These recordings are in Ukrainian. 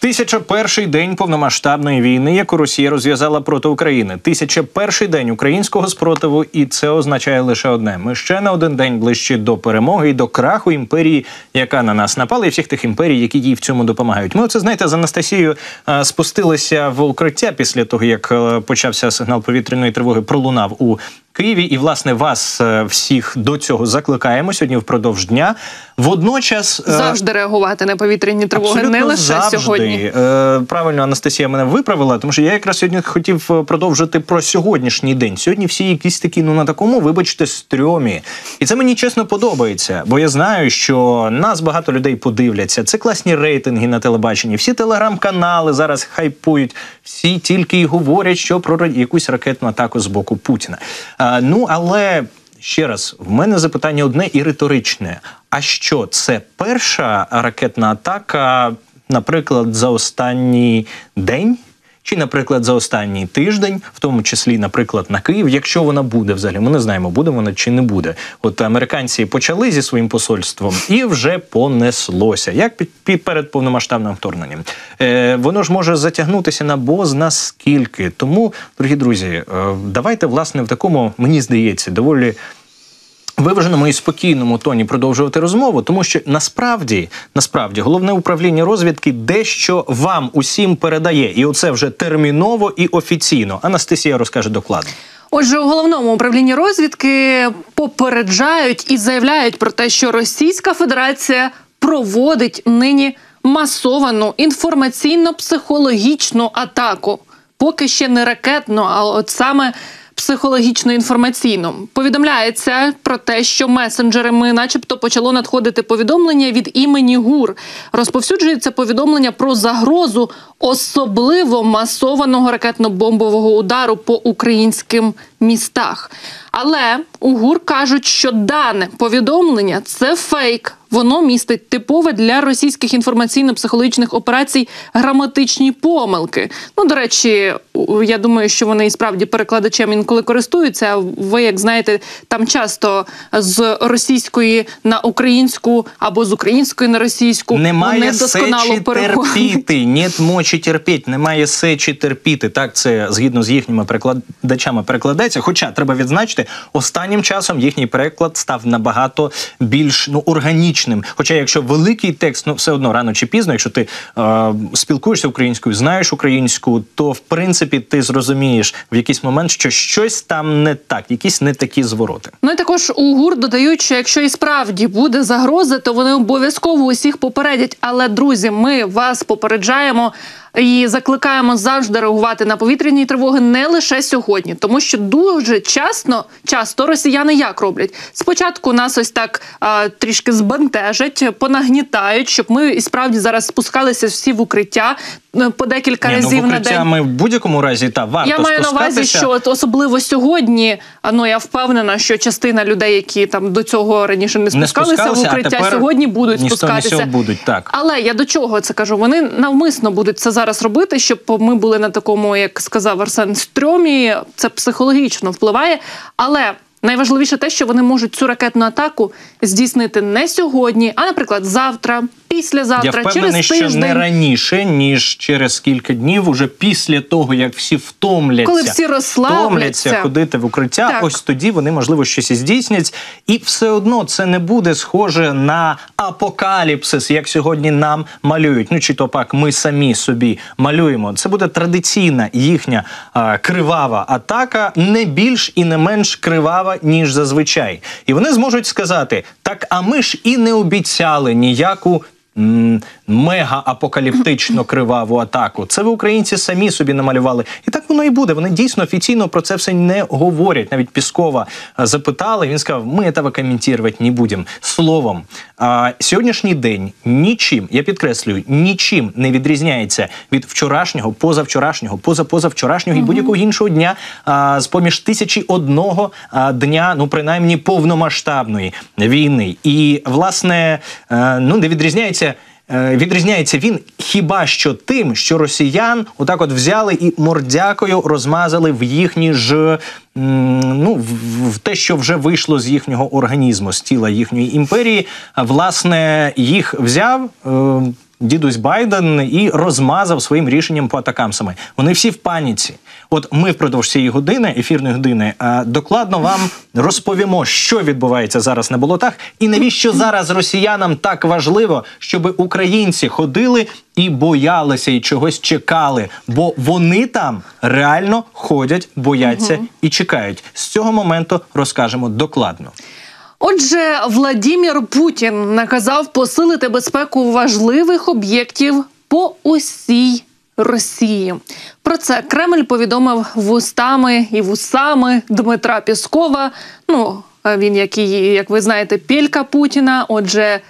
Тисяча перший день повномасштабної війни, яку Росія розв'язала проти України. Тисяча перший день українського спротиву, і це означає лише одне: ми ще на один день ближче до перемоги і до краху імперії, яка на нас напала, і всіх тих імперій, які їй в цьому допомагають. Ми оце знаєте з Анастасією спустилися в укриття після того, як почався сигнал повітряної тривоги, пролунав у Києві, і власне вас е, всіх до цього закликаємо сьогодні впродовж дня. Водночас е, завжди реагувати на повітряні тривоги, не лише завжди. сьогодні. Е, Правильно, Анастасія мене виправила, тому що я якраз сьогодні хотів продовжити про сьогоднішній день. Сьогодні всі якісь такі, ну на такому, вибачте, стрьомі. І це мені чесно подобається, бо я знаю, що нас багато людей подивляться. Це класні рейтинги на телебаченні. Всі телеграм-канали зараз хайпують, всі тільки й говорять, що про якусь ракетну атаку з боку Путіна. Ну але. Ще раз, в мене запитання одне і риторичне. А що це перша ракетна атака, наприклад, за останній день? Чи, наприклад, за останній тиждень, в тому числі, наприклад, на Київ, якщо вона буде взагалі, ми не знаємо, буде вона чи не буде. От американці почали зі своїм посольством і вже понеслося, як під, під перед повномасштабним вторгненням. Е, Воно ж може затягнутися на боз наскільки. Тому, дорогі друзі, е, давайте власне в такому, мені здається, доволі виваженому і спокійному тоні продовжувати розмову, тому що насправді, насправді, головне управління розвідки дещо вам усім передає, і оце вже терміново і офіційно. Анастасія розкаже докладно. Отже, у головному управлінні розвідки попереджають і заявляють про те, що Російська Федерація проводить нині масовану інформаційно-психологічну атаку, поки ще не ракетну, а от саме психологічно інформаційно повідомляється про те, що месенджерами, начебто, почало надходити повідомлення від імені ГУР. Розповсюджується повідомлення про загрозу особливо масованого ракетно-бомбового удару по українським містах. Але у ГУР кажуть, що дане повідомлення це фейк. Воно містить типове для російських інформаційно-психологічних операцій граматичні помилки. Ну, до речі, я думаю, що вони і справді перекладачем інколи користуються. Ви, як знаєте, там часто з російської на українську або з української на російську немає сечі терпіти, нет мочі терпіть, немає сечі терпіти. Так це згідно з їхніми перекладачами перекладається. Хоча треба відзначити, останнім часом їхній переклад став набагато більш ну органічним. Хоча, якщо великий текст, ну все одно рано чи пізно, якщо ти е, спілкуєшся українською, знаєш українську, то в принципі ти зрозумієш в якийсь момент, що щось там не так, якісь не такі звороти. Ну і також у ГУР додають, що якщо і справді буде загроза, то вони обов'язково усіх попередять. Але друзі, ми вас попереджаємо. І закликаємо завжди реагувати на повітряні тривоги не лише сьогодні, тому що дуже часто часто росіяни як роблять спочатку нас ось так а, трішки збентежать, понагнітають, щоб ми і справді зараз спускалися всі в укриття по декілька Ні, разів ну, на день. Ми в будь-якому разі та варто я маю на увазі, що от особливо сьогодні. Ну я впевнена, що частина людей, які там до цього раніше не спускалися, не спускалися в укриття, сьогодні будуть спускатися. Будуть так. Але я до чого це кажу? Вони навмисно будуть це зараз робити, щоб ми були на такому, як сказав Арсен, стрьомі. Це психологічно впливає, але. Найважливіше те, що вони можуть цю ракетну атаку здійснити не сьогодні, а наприклад, завтра, післязавтра, Я через тиждень. що не раніше ніж через кілька днів, уже після того як всі втомляться, коли всі розслабляться ходити в укриття. Так. Ось тоді вони можливо щось і здійснять, і все одно це не буде схоже на апокаліпсис, як сьогодні нам малюють. Ну чи то пак ми самі собі малюємо. Це буде традиційна їхня а, кривава атака, не більш і не менш кривава ніж зазвичай, і вони зможуть сказати: так, а ми ж і не обіцяли ніяку мега апокаліптично криваву атаку. Це ви українці самі собі намалювали, і так воно і буде. Вони дійсно офіційно про це все не говорять. Навіть Піскова запитали. Він сказав: ми цього коментувати не будемо. Словом, а, сьогоднішній день нічим, я підкреслюю, нічим не відрізняється від вчорашнього, позавчорашнього, позапозавчорашнього і будь-якого іншого дня а, з поміж тисячі одного а, дня, ну принаймні повномасштабної війни. І власне а, ну не відрізняється. Відрізняється він хіба що тим, що росіян отак от взяли і мордякою розмазали в їхні ж ну в те, що вже вийшло з їхнього організму, з тіла їхньої імперії. Власне, їх взяв дідусь Байден і розмазав своїм рішенням по атакамсами. Вони всі в паніці. От ми впродовж цієї години, ефірної години, е, докладно вам розповімо, що відбувається зараз на болотах, і навіщо зараз росіянам так важливо, щоб українці ходили і боялися, і чогось чекали, бо вони там реально ходять, бояться і чекають. З цього моменту розкажемо докладно. Отже, Владімір Путін наказав посилити безпеку важливих об'єктів по усій Росії. Про це Кремль повідомив вустами і вусами Дмитра Піскова. Ну він, який, як ви знаєте, пілька Путіна. Отже,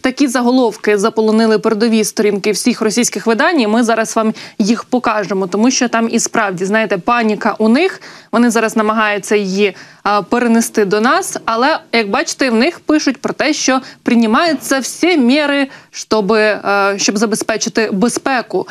такі заголовки заполонили передові сторінки всіх російських видань. і Ми зараз вам їх покажемо, тому що там і справді знаєте, паніка у них. Вони зараз намагаються її а, перенести до нас. Але як бачите, в них пишуть про те, що приймаються всі міри, щоб, а, щоб забезпечити безпеку.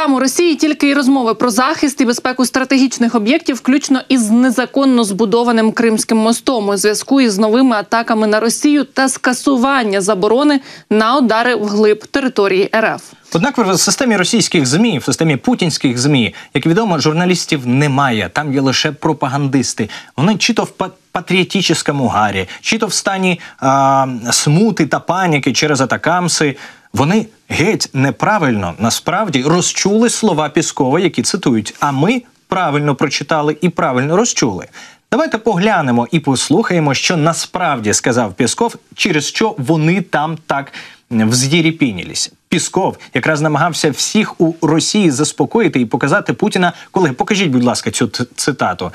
Там у Росії тільки й розмови про захист і безпеку стратегічних об'єктів, включно із незаконно збудованим Кримським мостом, у зв'язку із новими атаками на Росію та скасування заборони на удари вглиб території РФ. Однак в системі російських змі, в системі путінських змі, як відомо, журналістів немає. Там є лише пропагандисти. Вони чи то в патріотичному гарі, чи то в стані а, смути та паніки через атакамси. Вони геть неправильно насправді розчули слова Піскова, які цитують. А ми правильно прочитали і правильно розчули. Давайте поглянемо і послухаємо, що насправді сказав Пісков, через що вони там так вз'єріпінілись. Пісков якраз намагався всіх у Росії заспокоїти і показати Путіна, коли покажіть, будь ласка, цю цитату,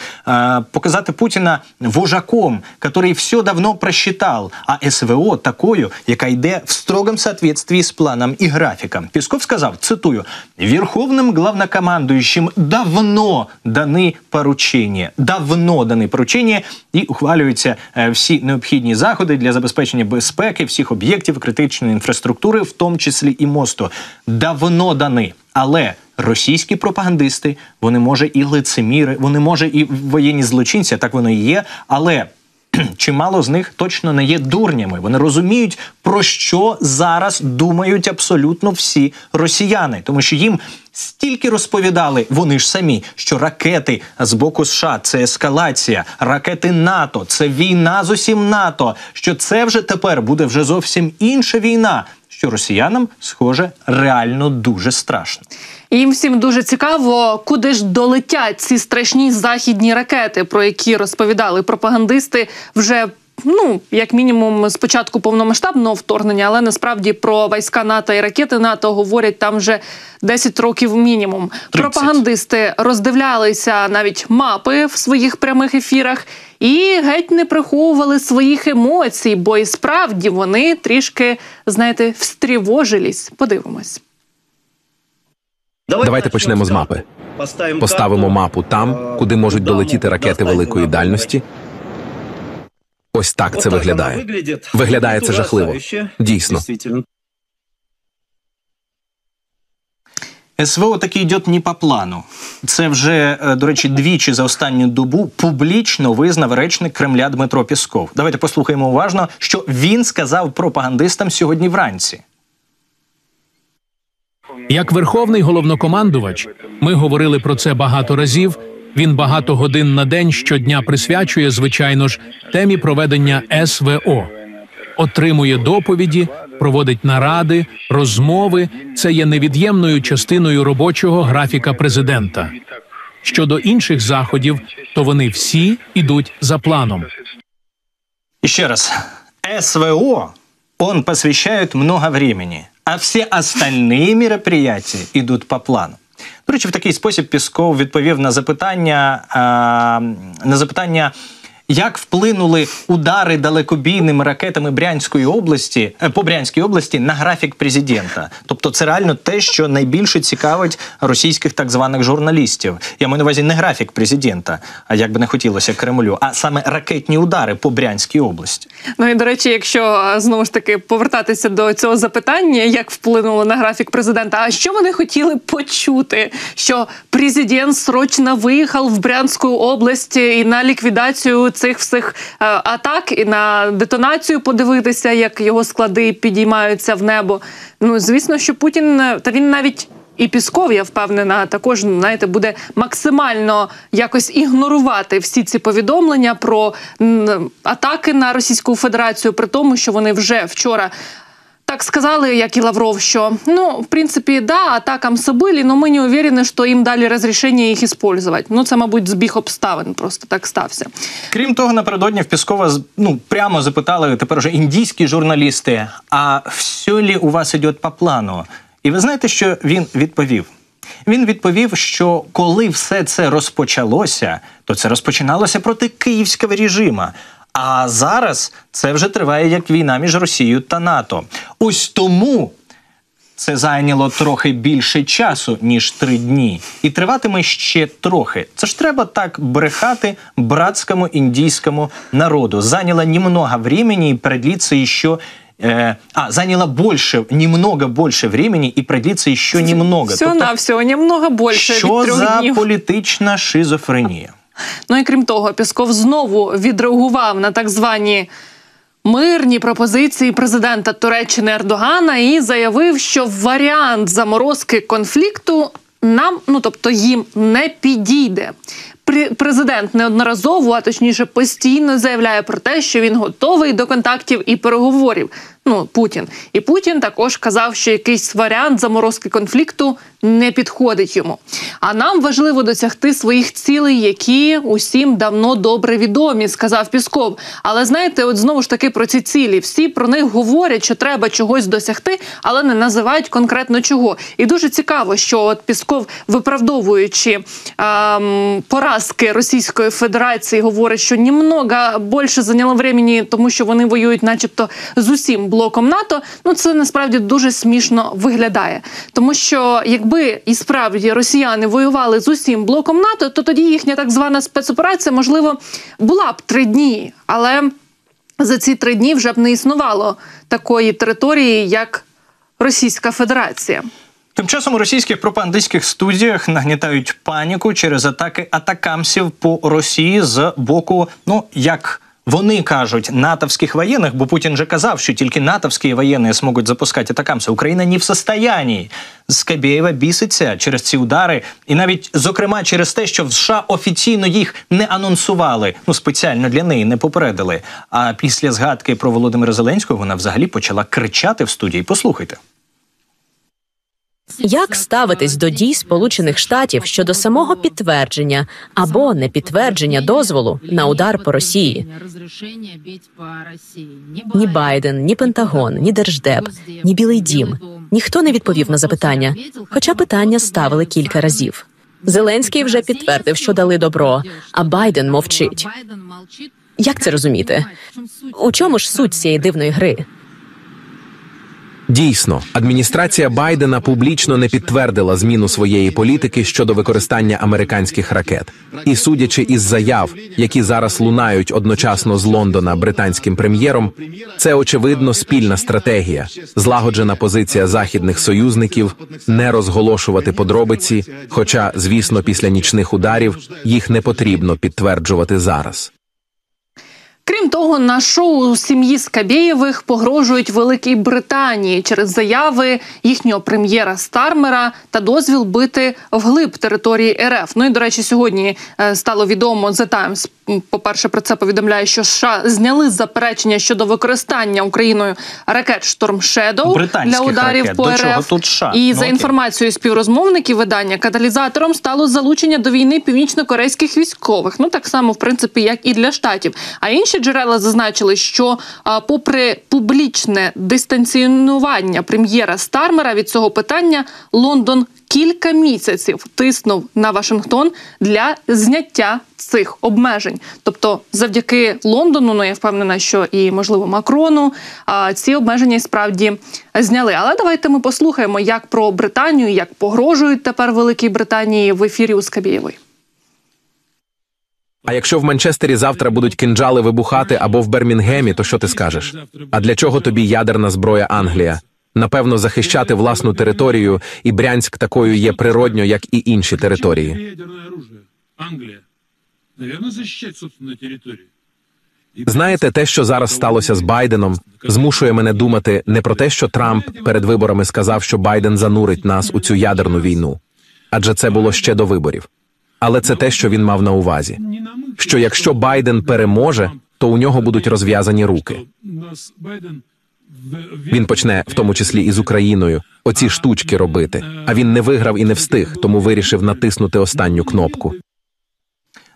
показати Путіна вожаком, який все давно просчитав, а СВО такою, яка йде в строгому соответствии з планом і графіком. Пісков сказав: цитую: Верховним главнокомандуючим давно дані поручення, давно дані поручення і ухвалюються е, всі необхідні заходи для забезпечення безпеки всіх об'єктів критичної інфраструктури, в тому числі і мосту, давно дані. Але російські пропагандисти, вони може і лицеміри, вони може і воєнні злочинці, так воно і є, але. Чимало з них точно не є дурнями. Вони розуміють, про що зараз думають абсолютно всі росіяни, тому що їм стільки розповідали вони ж самі, що ракети з боку США це ескалація, ракети НАТО, це війна з усім НАТО. Що це вже тепер буде вже зовсім інша війна що росіянам схоже реально дуже страшно. Їм всім дуже цікаво, куди ж долетять ці страшні західні ракети, про які розповідали пропагандисти вже. Ну, як мінімум, з початку повномасштабного вторгнення, але насправді про війська НАТО і ракети НАТО говорять там вже 10 років мінімум. 30. Пропагандисти роздивлялися навіть мапи в своїх прямих ефірах і геть не приховували своїх емоцій, бо і справді вони трішки, знаєте, встрівожились. Подивимось. Давайте почнемо з мапи. Поставимо мапу там, куди можуть долетіти ракети великої дальності. Ось так це виглядає. Виглядає це жахливо. Дійсно. СВО таки йде не по плану. Це вже, е, до речі, двічі за останню добу публічно визнав речник Кремля Дмитро Пісков. Давайте послухаємо уважно, що він сказав пропагандистам сьогодні вранці. Як верховний головнокомандувач, ми говорили про це багато разів. Він багато годин на день щодня присвячує, звичайно ж, темі проведення СВО, отримує доповіді, проводить наради, розмови. Це є невід'ємною частиною робочого графіка президента. Щодо інших заходів, то вони всі йдуть за планом. І ще раз СВО он посвящает много времени, а всі остальные мероприятия йдуть по плану. До речі, в такий спосіб Пісков відповів на запитання на запитання як вплинули удари далекобійними ракетами Брянської області е, по Брянській області на графік президента? Тобто, це реально те, що найбільше цікавить російських так званих журналістів. Я маю на увазі не графік президента, а як би не хотілося Кремлю, а саме ракетні удари по Брянській області. Ну і до речі, якщо знову ж таки повертатися до цього запитання, як вплинуло на графік президента, а що вони хотіли почути? Що президент срочно виїхав в Брянську область і на ліквідацію цих всіх е, атак і на детонацію подивитися, як його склади підіймаються в небо. Ну звісно, що Путін е, та він навіть. І Пісков, я впевнена, також знаєте, буде максимально якось ігнорувати всі ці повідомлення про атаки на Російську Федерацію, при тому, що вони вже вчора так сказали, як і Лавров, що ну, в принципі, да, атакамся были, но ми не уверены, що їм дали розрішення їх использовать. Ну, це, мабуть, збіг обставин, просто так стався. Крім того, напередодні в Піскова ну, прямо запитали тепер уже індійські журналісти: а все ли у вас іде по плану? І ви знаєте, що він відповів? Він відповів, що коли все це розпочалося, то це розпочиналося проти київського режима. А зараз це вже триває як війна між Росією та НАТО. Ось тому це зайняло трохи більше часу, ніж три дні, і триватиме ще трохи. Це ж треба так брехати братському індійському народу. Зайняло немного времени і продлится еще... Э, а, заняло больше, немного больше времени і продлится ще немного. Все на всього немного більше що за політична шизофренія? Ну і крім того, Пісков знову відреагував на так звані мирні пропозиції президента Туреччини Ердогана і заявив, що варіант заморозки конфлікту нам, ну тобто їм, не підійде. Президент неодноразово, а точніше постійно заявляє про те, що він готовий до контактів і переговорів. Ну, Путін. І Путін також казав, що якийсь варіант заморозки конфлікту не підходить йому. А нам важливо досягти своїх цілей, які усім давно добре відомі, сказав Пісков. Але знаєте, от знову ж таки про ці цілі. Всі про них говорять, що треба чогось досягти, але не називають конкретно чого. І дуже цікаво, що от Пісков, виправдовуючи ем, поразки Російської Федерації, говорить, що немного більше зайняло времени, тому що вони воюють, начебто, з усім блоком НАТО. Ну це насправді дуже смішно виглядає, тому що якби і справді росіяни воювали з усім блоком НАТО, то тоді їхня так звана спецоперація, можливо, була б три дні, але за ці три дні вже б не існувало такої території, як Російська Федерація. Тим часом у російських пропагандистських студіях нагнітають паніку через атаки атакамсів по Росії з боку, ну як. Вони кажуть натовських воєнних, бо Путін же казав, що тільки натовські воєнні зможуть запускати атакамси. Україна не в состоянні. Скабєєва біситься через ці удари, і навіть зокрема через те, що в США офіційно їх не анонсували. Ну спеціально для неї не попередили. А після згадки про Володимира Зеленського вона взагалі почала кричати в студії. Послухайте. Як ставитись до дій Сполучених Штатів щодо самого підтвердження або непідтвердження дозволу на удар по Росії? Ні Байден, ні Пентагон, ні Держдеп, ні Білий Дім ніхто не відповів на запитання, хоча питання ставили кілька разів. Зеленський вже підтвердив, що дали добро, а Байден мовчить. Як це розуміти? У чому ж суть цієї дивної гри? Дійсно, адміністрація Байдена публічно не підтвердила зміну своєї політики щодо використання американських ракет. І судячи із заяв, які зараз лунають одночасно з Лондона британським прем'єром, це очевидно спільна стратегія, злагоджена позиція західних союзників не розголошувати подробиці. Хоча, звісно, після нічних ударів їх не потрібно підтверджувати зараз. Крім того, на шоу сім'ї Скабєєвих погрожують Великій Британії через заяви їхнього прем'єра Стармера та дозвіл бити вглиб території РФ. Ну і до речі, сьогодні е, стало відомо The Times, По-перше, про це повідомляє, що США зняли заперечення щодо використання Україною ракет Шторм Shadow для ударів ракет. по До РФ. тут США? І Ну, за окей. інформацією співрозмовників видання каталізатором стало залучення до війни північно-корейських військових. Ну так само, в принципі, як і для штатів. А інші джерела зазначили, що попри публічне дистанціонування прем'єра Стармера від цього питання, Лондон кілька місяців тиснув на Вашингтон для зняття цих обмежень. Тобто, завдяки Лондону, ну я впевнена, що і можливо Макрону, ці обмеження і справді зняли. Але давайте ми послухаємо, як про Британію, як погрожують тепер Великій Британії в ефірі у Скабєєвої. А якщо в Манчестері завтра будуть кинджали вибухати або в Бермінгемі, то що ти скажеш? А для чого тобі ядерна зброя Англія? Напевно, захищати власну територію, і Брянськ такою є природньо, як і інші території. Англия. Наверное, защищать собственную территорию. Знаєте, те, що зараз сталося з Байденом, змушує мене думати не про те, що Трамп перед виборами сказав, що Байден занурить нас у цю ядерну війну, адже це було ще до виборів. Але це те, що він мав на увазі. Що якщо Байден переможе, то у нього будуть розв'язані руки. Він почне, в тому числі і з Україною, оці штучки робити. А він не виграв і не встиг, тому вирішив натиснути останню кнопку.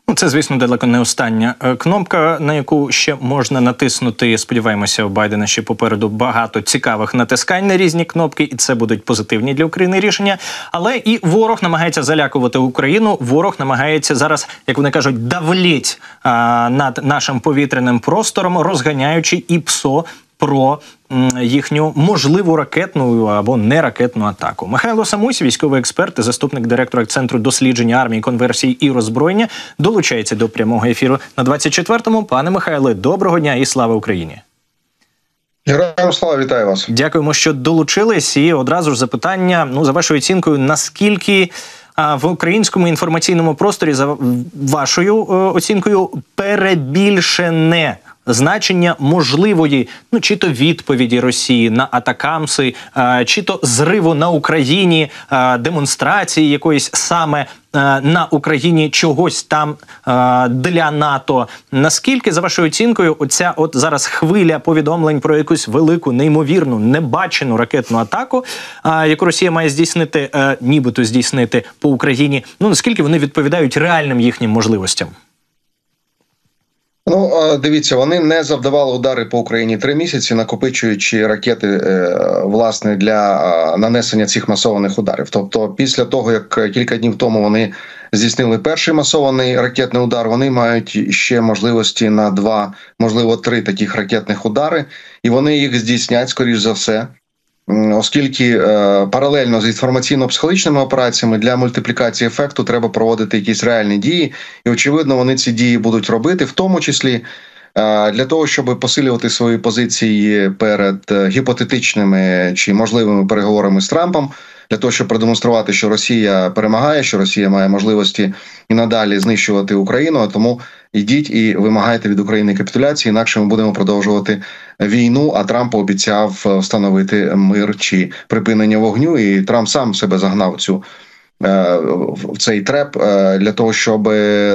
Ну, це, звісно, далеко не остання е, кнопка, на яку ще можна натиснути. Сподіваємося, у Байдена ще попереду багато цікавих натискань на різні кнопки, і це будуть позитивні для України рішення. Але і ворог намагається залякувати Україну. Ворог намагається зараз, як вони кажуть, давліть а, над нашим повітряним простором, розганяючи і ПСО про їхню можливу ракетну або неракетну атаку. Михайло Самусь, військовий експерт і заступник директора центру дослідження армії, конверсії і роззброєння, долучається до прямого ефіру на 24-му. Пане Михайле, доброго дня і слава Україні! Героям слава вітаю вас. Дякуємо, що долучились. І одразу ж запитання. Ну за вашою оцінкою, наскільки а, в українському інформаційному просторі за вашою е, оцінкою перебільшене значення можливої, ну чи то відповіді Росії на атакамси, чи то зриву на Україні демонстрації якоїсь саме на Україні чогось там для НАТО. Наскільки за вашою оцінкою, оця от зараз хвиля повідомлень про якусь велику, неймовірну, небачену ракетну атаку, яку Росія має здійснити, нібито здійснити по Україні? Ну наскільки вони відповідають реальним їхнім можливостям? Ну дивіться, вони не завдавали удари по Україні три місяці, накопичуючи ракети е, власне для нанесення цих масованих ударів. Тобто, після того як кілька днів тому вони здійснили перший масований ракетний удар, вони мають ще можливості на два, можливо, три таких ракетних удари, і вони їх здійснять скоріш за все. Оскільки е, паралельно з інформаційно-психологічними операціями для мультиплікації ефекту треба проводити якісь реальні дії, і очевидно, вони ці дії будуть робити, в тому числі е, для того, щоб посилювати свої позиції перед е, гіпотетичними чи можливими переговорами з Трампом, для того, щоб продемонструвати, що Росія перемагає, що Росія має можливості і надалі знищувати Україну. Тому йдіть і вимагайте від України капітуляції, інакше ми будемо продовжувати війну. А Трамп обіцяв встановити мир чи припинення вогню. І Трамп сам себе загнав цю. В цей треп для того, щоб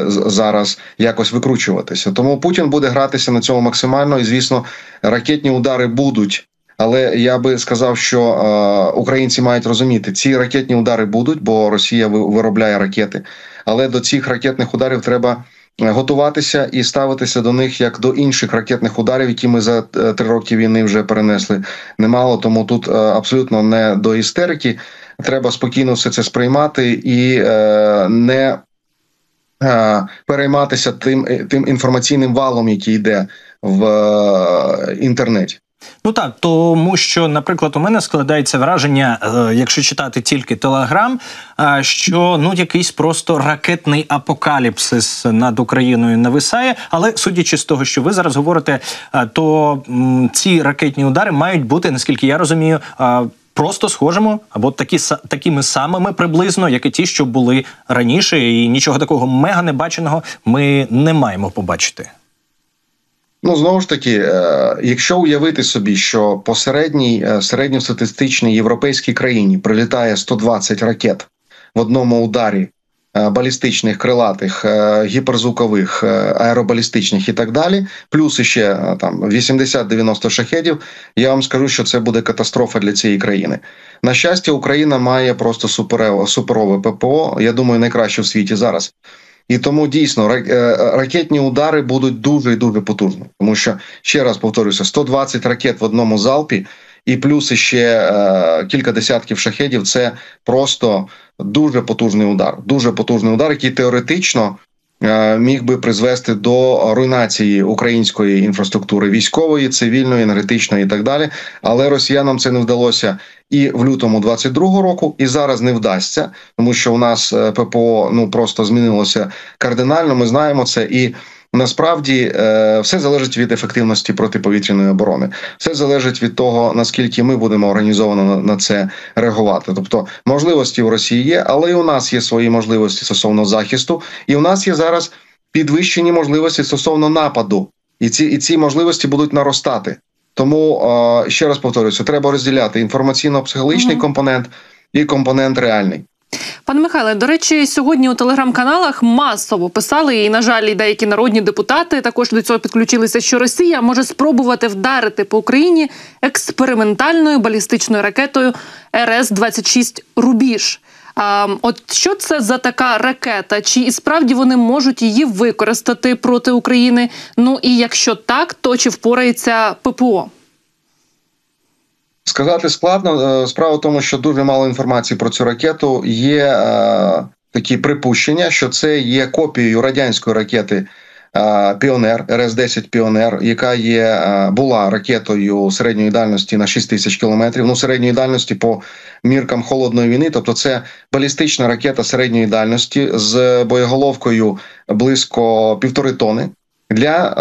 зараз якось викручуватися, тому Путін буде гратися на цьому максимально, і звісно, ракетні удари будуть. Але я би сказав, що е, українці мають розуміти, ці ракетні удари будуть, бо Росія виробляє ракети. Але до цих ракетних ударів треба готуватися і ставитися до них як до інших ракетних ударів, які ми за три роки війни вже перенесли немало. Тому тут е, абсолютно не до істерики. Треба спокійно все це сприймати і е, не е, перейматися тим, тим інформаційним валом, який йде в е, інтернеті. Ну так, тому що, наприклад, у мене складається враження, е, якщо читати тільки Телеграм, е, що ну якийсь просто ракетний апокаліпсис над Україною нависає. Але судячи з того, що ви зараз говорите, е, то ці ракетні удари мають бути, наскільки я розумію, Просто схожими або такі такими самими приблизно, як і ті, що були раніше, і нічого такого мега небаченого ми не маємо побачити. Ну знову ж таки, е, якщо уявити собі, що по середній е, середньостатистичній європейській країні прилітає 120 ракет в одному ударі е, балістичних, крилатих, гіперзвукових, аеробалістичних і так далі, плюс ще там 80-90 шахедів, я вам скажу, що це буде катастрофа для цієї країни. На щастя, Україна має просто суперове ППО. Я думаю, найкраще в світі зараз. І тому дійсно е, ракетні удари будуть дуже і дуже потужні, тому що ще раз повторюся: 120 ракет в одному залпі, і плюс ще е, кілька десятків шахедів. Це просто дуже потужний удар. Дуже потужний удар, який теоретично міг би призвести до руйнації української інфраструктури військової, цивільної, енергетичної і так далі. Але росіянам це не вдалося і в лютому 22-го року, і зараз не вдасться, тому що у нас е, ППО ну просто змінилося кардинально. Ми знаємо це і. Насправді е, все залежить від ефективності протиповітряної оборони. Все залежить від того, наскільки ми будемо організовано на це реагувати. Тобто можливості у Росії є, але і у нас є свої можливості стосовно захисту, і у нас є зараз підвищені можливості стосовно нападу і ці, і ці можливості будуть наростати. Тому е, ще раз повторюся, треба розділяти інформаційно-психологічний Мгм. компонент і компонент реальний. Пане Михайле, до речі, сьогодні у телеграм-каналах масово писали, і на жаль, і деякі народні депутати також до цього підключилися, що Росія може спробувати вдарити по Україні експериментальною балістичною ракетою РС 26 Рубіж. А, от що це за така ракета? Чи і справді вони можуть її використати проти України? Ну і якщо так, то чи впорається ППО? Сказати складно. Е, Справа в тому, що дуже мало інформації про цю ракету. Є е, такі припущення, що це є копією радянської ракети е, Піонер РС-10 Піонер, яка є е, була ракетою середньої дальності на 6 тисяч кілометрів. Ну середньої дальності по міркам холодної війни. Тобто, це балістична ракета середньої дальності з боєголовкою близько півтори тони для.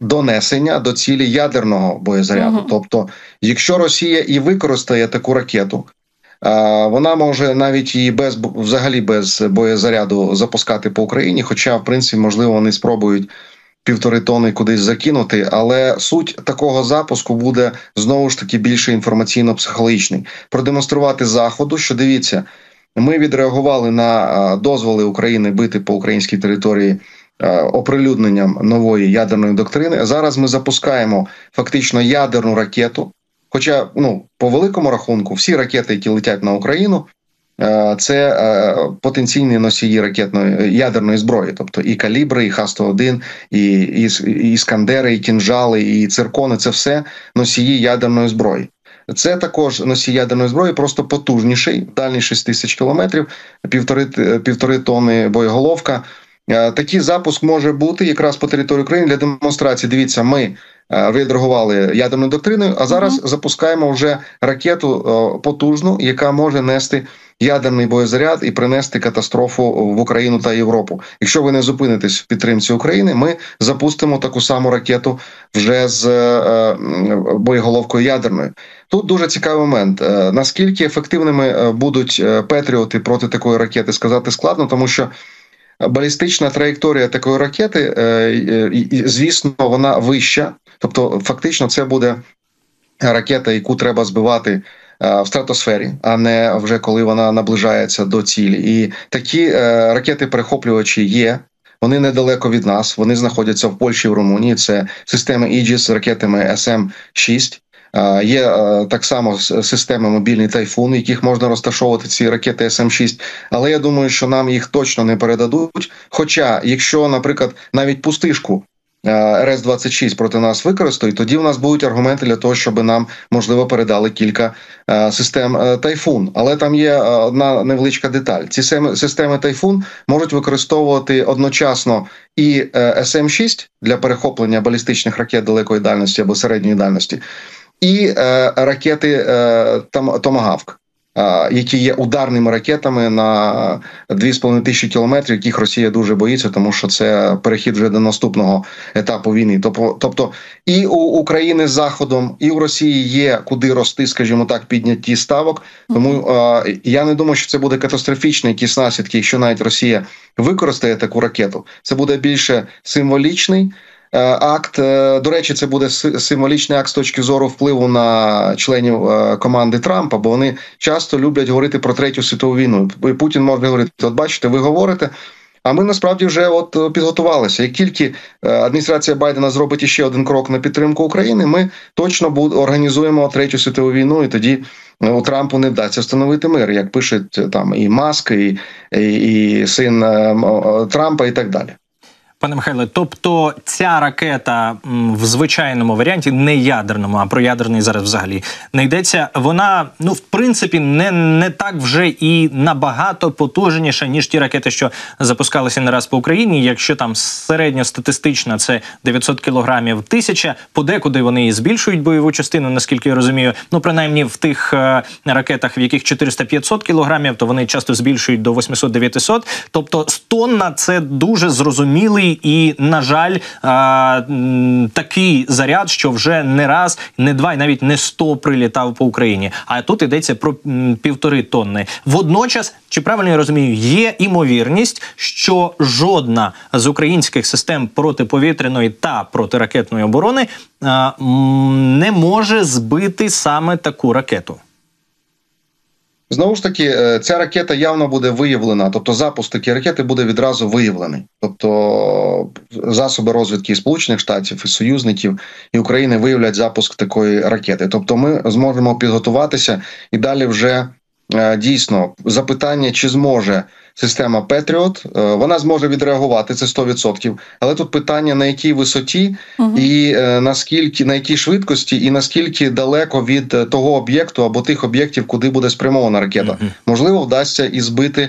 Донесення до цілі ядерного боєзаряду, Мгм. тобто, якщо Росія і використає таку ракету, вона може навіть її без взагалі без боєзаряду запускати по Україні. Хоча, в принципі, можливо, вони спробують півтори тони кудись закинути. Але суть такого запуску буде знову ж таки більше інформаційно-психологічний. Продемонструвати заходу, що дивіться, ми відреагували на дозволи України бити по українській території. Е, Оприлюдненням нової ядерної доктрини зараз ми запускаємо фактично ядерну ракету, Хоча, ну, по великому рахунку, всі ракети, які летять на Україну, е, це е, потенційні носії ракетної ядерної зброї, тобто і калібри, і Х-101, і, і, і іскандери, і кінжали, і циркони це все носії ядерної зброї. Це також носій ядерної зброї, просто потужніший, дальній 6 тисяч кілометрів, півтори, півтори тонни боєголовка. Е, Такий запуск може бути якраз по території України для демонстрації. Дивіться, ми е, відреагували ядерною доктриною, а зараз запускаємо вже ракету е, потужну, яка може нести ядерний боєзаряд і принести катастрофу в Україну та Європу. Якщо ви не зупинитесь в підтримці України, ми запустимо таку саму ракету вже з боєголовкою ядерною. Тут дуже цікавий момент. Наскільки ефективними будуть петріоти проти такої ракети, сказати складно, тому що балістична траєкторія такої ракети, е, звісно, вона вища. Тобто, фактично, це буде ракета, яку треба збивати е, в стратосфері, а не вже коли вона наближається до цілі. І такі е, ракети-перехоплювачі є. Вони недалеко від нас. Вони знаходяться в Польщі, в Румунії. Це системи Aegis з ракетами СМ-6. Е, Є е, так само системи мобільний тайфун, яких можна розташовувати ці ракети СМ-6. Але я думаю, що нам їх точно не передадуть. Хоча, якщо, наприклад, навіть пустишку е, РС-26 проти нас використають, тоді в нас будуть аргументи для того, щоб нам можливо передали кілька е, систем тайфун. Але там є одна невеличка деталь: ці системи тайфун можуть використовувати одночасно і е, СМ-6 для перехоплення балістичних ракет далекої дальності або середньої дальності, і е, ракети е, Том- Томагавк. е, Які є ударними ракетами на 2,5 тисячі кілометрів, яких Росія дуже боїться, тому що це перехід вже до наступного етапу війни. Тобто, тобто і у України з заходом, і у Росії є куди рости, скажімо так, підняті ставок. Тому е, я не думаю, що це буде катастрофічні якісь наслідки, якщо навіть Росія використає таку ракету. Це буде більше символічний. Е, Акт Е, до речі, це буде символічний акт з точки зору впливу на членів е, команди Трампа, бо вони часто люблять говорити про третю світову війну. Путін може говорити: от бачите, ви говорите, а ми насправді вже от підготувалися. Як тільки адміністрація Байдена зробить іще один крок на підтримку України, ми точно буд- організуємо третю світову війну, і тоді у Трампу не вдасться встановити мир, як пишуть там і Маск, і, і, і син Трампа, і так далі. Пане Михайле, тобто ця ракета в звичайному варіанті, не ядерному, а про ядерний зараз взагалі не йдеться. Вона, ну в принципі, не, не так вже і набагато потужніша, ніж ті ракети, що запускалися не раз по Україні. Якщо там середньостатистична це 900 кілограмів тисяча, подекуди вони і збільшують бойову частину, наскільки я розумію. Ну принаймні в тих е, ракетах, в яких 400-500 кілограмів, то вони часто збільшують до 800-900. Тобто 100 тонна – це дуже зрозумілий і, на жаль, а, такий заряд, що вже не раз, не два, і навіть не сто прилітав по Україні. А тут йдеться про півтори тонни. Водночас, чи правильно я розумію, є імовірність, що жодна з українських систем протиповітряної та протиракетної оборони а, не може збити саме таку ракету. Знову ж таки, е, ця ракета явно буде виявлена, тобто запуск такої ракети буде відразу виявлений. Тобто засоби розвідки і Сполучених Штатів і союзників і України виявлять запуск такої ракети. Тобто, ми зможемо підготуватися і далі вже е, дійсно запитання, чи зможе система Петріот, вона зможе відреагувати це 100%. Але тут питання на якій висоті Мгм. і е, наскільки на якій швидкості, і наскільки далеко від е, того об'єкту або тих об'єктів, куди буде спрямована ракета, Мгм. можливо, вдасться і збити.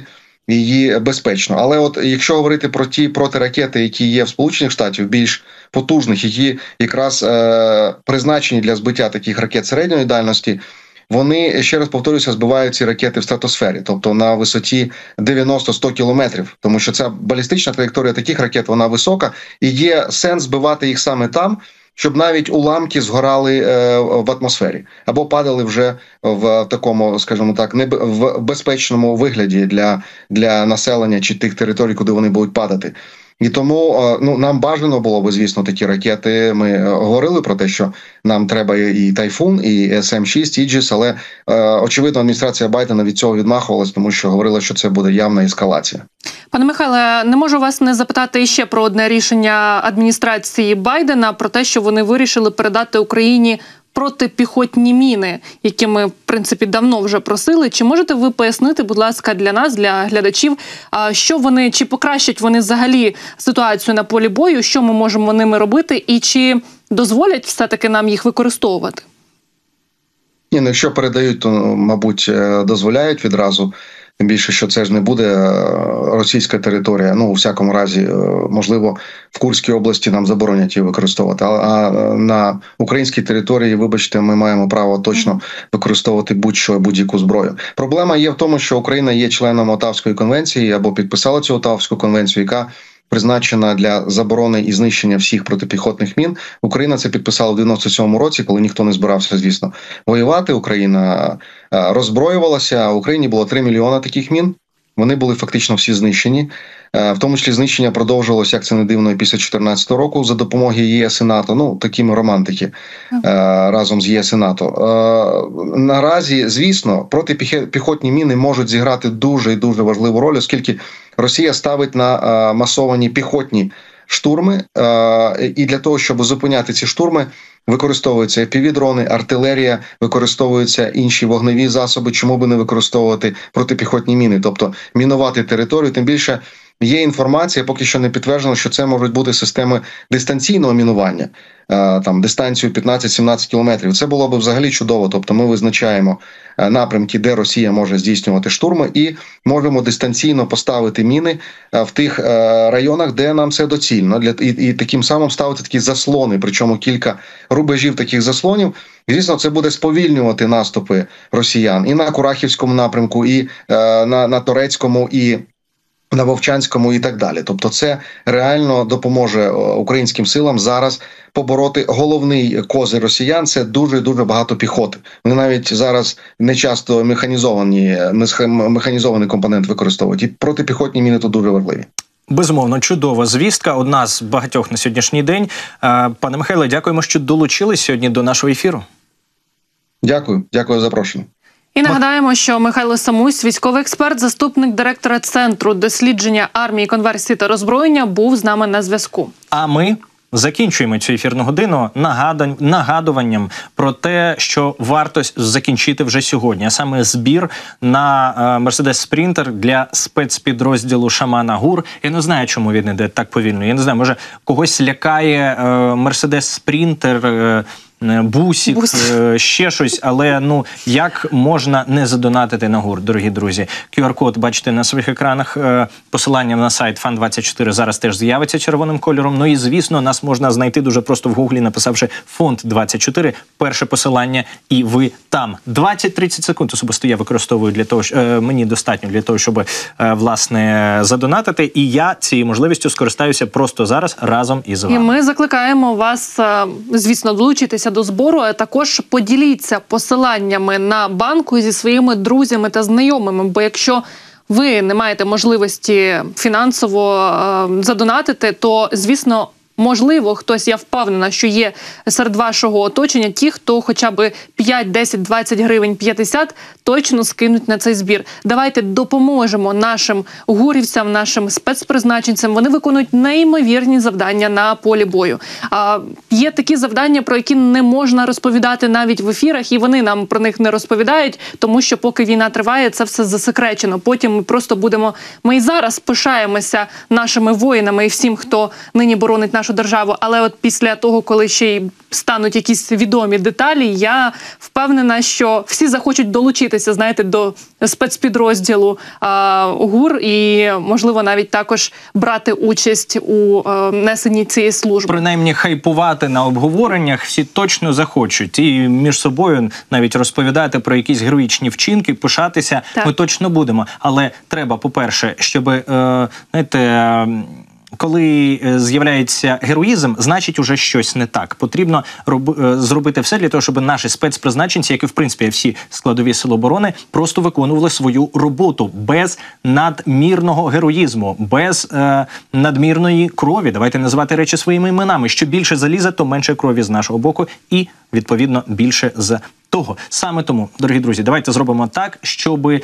Її безпечно, але от якщо говорити про ті протиракети, які є в Сполучених Штатів, більш потужних, які якраз е, призначені для збиття таких ракет середньої дальності, вони ще раз повторюся, збивають ці ракети в стратосфері, тобто на висоті 90-100 кілометрів, тому що ця балістична траєкторія таких ракет вона висока, і є сенс збивати їх саме там, щоб навіть уламки згорали е, в атмосфері або падали вже в такому, скажімо так, не в безпечному вигляді для, для населення чи тих територій, куди вони будуть падати. І тому е, ну нам бажано було би, звісно, такі ракети. Ми е, говорили про те, що нам треба і Тайфун, і СМ-6, Іджіс, але е, очевидно, адміністрація Байдена від цього відмахувалась, тому що говорила, що це буде явна ескалація. Пане Михайле, не можу вас не запитати ще про одне рішення адміністрації Байдена про те, що вони вирішили передати Україні протипіхотні міни, які ми в принципі давно вже просили. Чи можете ви пояснити, будь ласка, для нас, для глядачів, що вони чи покращать вони взагалі ситуацію на полі бою, що ми можемо ними робити, і чи дозволять все таки нам їх використовувати? Ні, ну якщо передають, то мабуть е, дозволяють відразу. Тим більше, що це ж не буде е, російська територія. Ну, у всякому разі, е, можливо, в Курській області нам заборонять її використовувати. А, а на українській території, вибачте, ми маємо право точно використовувати будь-що будь-яку зброю. Проблема є в тому, що Україна є членом Отавської конвенції або підписала цю Отавську конвенцію, яка призначена для заборони і знищення всіх протипіхотних мін. Україна це підписала в 97-му році, коли ніхто не збирався, звісно, воювати. Україна е, роззброювалася. В Україні було 3 мільйони таких мін. Вони були фактично всі знищені, в тому числі знищення продовжилося, як це не дивно, після 2014 року за допомогою ЄС і НАТО. Ну такі ми романтики е, разом з ЄС і НАТО. Е, Наразі, звісно, протипіхотні міни можуть зіграти дуже і дуже важливу роль, оскільки Росія ставить на е, масовані піхотні штурми, е, і для того, щоб зупиняти ці штурми, використовуються FPV-дрони, артилерія, використовуються інші вогневі засоби. Чому би не використовувати протипіхотні міни, тобто мінувати територію, тим більше. Є інформація, поки що не підтверджено, що це можуть бути системи дистанційного мінування, е, там дистанцію 15-17 кілометрів. Це було б взагалі чудово. Тобто, ми визначаємо е, напрямки, де Росія може здійснювати штурми, і можемо дистанційно поставити міни е, в тих районах, де нам це доцільно. Для і, і таким самим ставити такі заслони, причому кілька рубежів таких заслонів. Звісно, це буде сповільнювати наступи росіян і на Курахівському напрямку, і на, на Торецькому і. На Вовчанському і так далі, тобто, це реально допоможе українським силам зараз побороти головний козир росіян. Це дуже дуже багато піхоти. Вони навіть зараз не часто механізовані механізований компонент використовують і протипіхотні міни тут дуже важливі. Безумовно, чудова звістка. Одна з багатьох на сьогоднішній день. Пане Михайле, дякуємо, що долучились сьогодні до нашого ефіру. Дякую, дякую за запрошення. І нагадаємо, що Михайло Самусь, військовий експерт, заступник директора центру дослідження армії, конверсії та роззброєння, був з нами на зв'язку. А ми закінчуємо цю ефірну годину нагадуванням про те, що варто закінчити вже сьогодні. А саме збір на Мерседес Спринтер для спецпідрозділу Шамана Гур. Я не знаю, чому він іде так повільно. Я не знаю, може когось лякає Мерседес Спринтер. Е, бусік, Бус. е, ще щось. Але ну як можна не задонатити на гурт, дорогі друзі? QR-код бачите на своїх екранах. е, Посилання на сайт Фан24 зараз теж з'явиться червоним кольором. Ну і звісно, нас можна знайти дуже просто в гуглі, написавши фонд 24 перше посилання, і ви там 20-30 секунд. Особисто я використовую для того, що мені достатньо для того, щоб власне задонатити. І я цією можливістю скористаюся просто зараз разом із І вами. ми закликаємо вас, звісно, долучитися до збору. а Також поділіться посиланнями на банку зі своїми друзями та знайомими. Бо якщо ви не маєте можливості фінансово е, задонатити, то звісно. Можливо, хтось, я впевнена, що є серед вашого оточення ті, хто хоча б 5, 10, 20 гривень, 50 точно скинуть на цей збір. Давайте допоможемо нашим гурівцям, нашим спецпризначенцям. Вони виконують неймовірні завдання на полі бою. А є такі завдання, про які не можна розповідати навіть в ефірах, і вони нам про них не розповідають, тому що поки війна триває, це все засекречено. Потім ми просто будемо. Ми і зараз пишаємося нашими воїнами і всім, хто нині боронить нашу державу. Але от після того, коли ще й стануть якісь відомі деталі, я впевнена, що всі захочуть долучитися, знаєте, до спецпідрозділу а, ГУР і можливо навіть також брати участь у е, несенні цієї служби. принаймні хайпувати на обговореннях всі точно захочуть і між собою навіть розповідати про якісь героїчні вчинки, пишатися. Так. Ми точно будемо. Але треба, по-перше, щоб е, знаєте. Коли е, з'являється героїзм, значить уже щось не так. Потрібно роби, е, зробити все для того, щоб наші спецпризначенці, як і в принципі всі складові сил оборони, просто виконували свою роботу без надмірного героїзму, без е, надмірної крові. Давайте називати речі своїми іменами. Що більше заліза, то менше крові з нашого боку, і відповідно більше з того. Саме тому, дорогі друзі, давайте зробимо так, щоб е,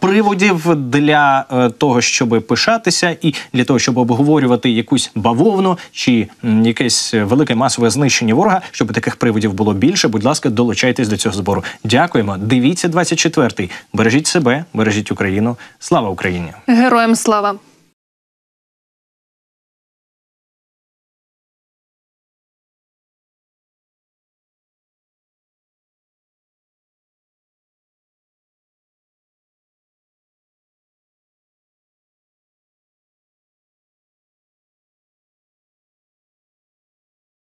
приводів для е, того, щоб пишатися, і для того, щоб обговорювати якусь бавовну чи м, якесь велике масове знищення ворога, щоб таких приводів було більше. Будь ласка, долучайтесь до цього збору. Дякуємо. Дивіться 24-й. Бережіть себе, бережіть Україну. Слава Україні! Героям слава!